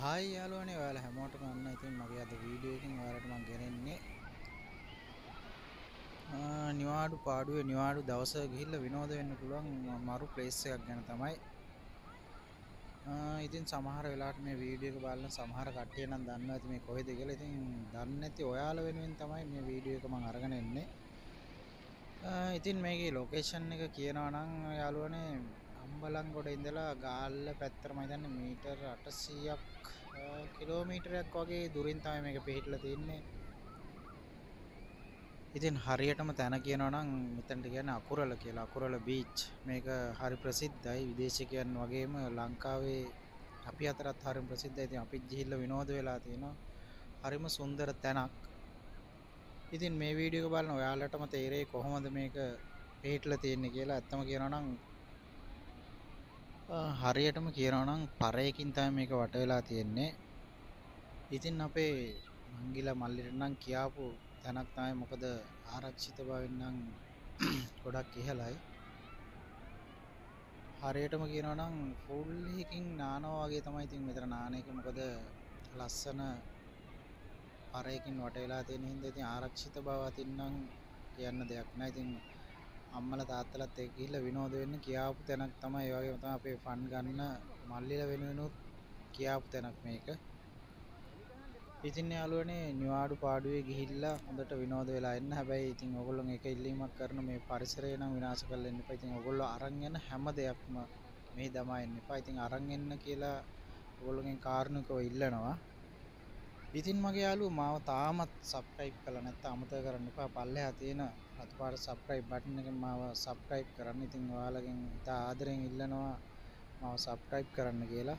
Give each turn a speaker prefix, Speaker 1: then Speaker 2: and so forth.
Speaker 1: Hi යාළුවනේ ඔයාලා හැමෝටම ඔන්න ඉතින් මගේ අද වීඩියෝ එකකින් ඔයාලට මම ගෙනෙන්නේ ආ, නිවාඩු පාඩුවේ නිවාඩු දවස ගිහිල්ලා විනෝද වෙන්න පුළුවන් මරු ප්ලේස් එකක් ගැන තමයි ආ, ඉතින් සමහර වෙලාවට මේ වීඩියෝ එක බලන සමහර කට්ටිය නම් දන්නවා ඇති මේ කොහෙද කියලා. ඉතින් දන්නේ නැති ඔයාලා වෙනුවෙන් තමයි මේ වීඩියෝ එක මම අරගෙන එන්නේ. ආ, ඉතින් මේකේ ලොකේෂන් එක කියනවා නම් යාළුවනේ අම්බලන්ගොඩ ඉඳලා ගාල්ල පැත්තට මම හිතන්නේ මීටර් 800ක් ආ, කිලෝමීටරයක් වගේ දුරින් තමයි මේක පිහිටලා තියෙන්නේ. ඉතින් හරියටම තැන කියනවා නම් මෙතනට කියන්නේ අකුරල කියලා. අකුරල බීච්. මේක හරි ප්‍රසිද්ධයි විදේශිකයන් වගේම ලංකාවේ අපි අතරත් හරිම ප්‍රසිද්ධයි. ඉතින් අපිත් ගිහිල්ලා විනෝද වෙලා තියෙනවා. හරිම සුන්දර තැනක්. ඉතින් මේ වීඩියෝ එක බලන ඔයාලටම තේරෙයි කොහොමද මේක පිහිටලා තියෙන්නේ කියලා. ඇත්තම කියනවා නම් ආ, හරියටම කියනවා නම් පරයකින් තමයි මේක වට වෙලා තියෙන්නේ. ඉතින් අපේ නංගිලා මල්ලිට නම් කියාපු තැනක් තමයි මොකද ආරක්ෂිත භාවයෙන් නම් ගොඩක් ඉහළයි. හරියටම කියනවා නම් ෆුල් එකකින් නානවා වගේ තමයි ඉතින් මෙතන නාන එක. මොකද ලස්සන පරයකින් වට වෙලා තියෙන හින්දා ඉතින් ආරක්ෂිත බව අතින් නම් කියන්න දෙයක් නැහැ. ඉතින් අම්මලා තාත්තලාත් එක්ක ගිහිල්ලා විනෝද වෙන්න කියාපු තැනක් තමයි. ඒ වගේම තමයි අපේ ෆන් ගන්න මල්ලිලා වෙනුවෙනුත් කියාපු තැනක් මේක. ඉතින් යාළුවනේ නිවාඩු පාඩුවේ ගිහිල්ලා හොඳට විනෝද වෙලා එන්න. හැබැයි ඉතින් ඔයගොල්ලෝ එක ඉල්ලීමක් කරන මේ පරිසරය නම් විනාශ කරලා එන්න එපා. ඉතින් ඔයගොල්ලෝ අරන් යන හැම දෙයක්ම මෙහි දමා එන්න එපා. ඉතින් අරන් එන්න කියලා ඔයගොල්ලෝගෙන් කාරුණිකව ඉල්ලනවා. ඉතින් මගේ යාළුවෝ මාව තාමත් subscribe කරලා නැත්නම් අමතක කරන්න එපා. පල්ලෙහා තියෙන රතුපාට subscribe button එකෙන් මාව subscribe කරන්න. ඉතින් ඔයාලගෙන් ඉතා ආදරෙන් ඉල්ලනවා මාව subscribe කරන්න කියලා.